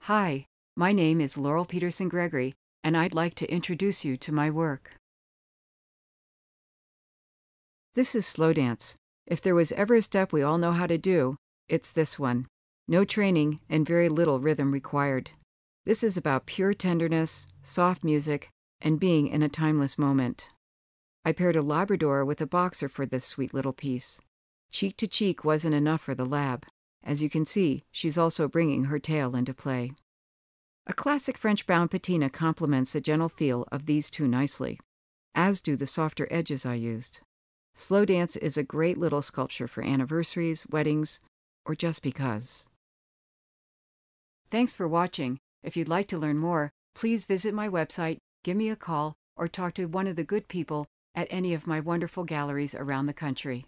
Hi, my name is Laurel Peterson Gregory, and I'd like to introduce you to my work. This is slow dance. If there was ever a step we all know how to do, it's this one. No training and very little rhythm required. This is about pure tenderness, soft music, and being in a timeless moment. I paired a Labrador with a boxer for this sweet little piece. Cheek to cheek wasn't enough for the lab. As you can see, she's also bringing her tail into play. A classic French brown patina complements the gentle feel of these two nicely, as do the softer edges I used. Slow dance is a great little sculpture for anniversaries, weddings, or just because. Thanks for watching. If you'd like to learn more, please visit my website, give me a call, or talk to one of the good people at any of my wonderful galleries around the country.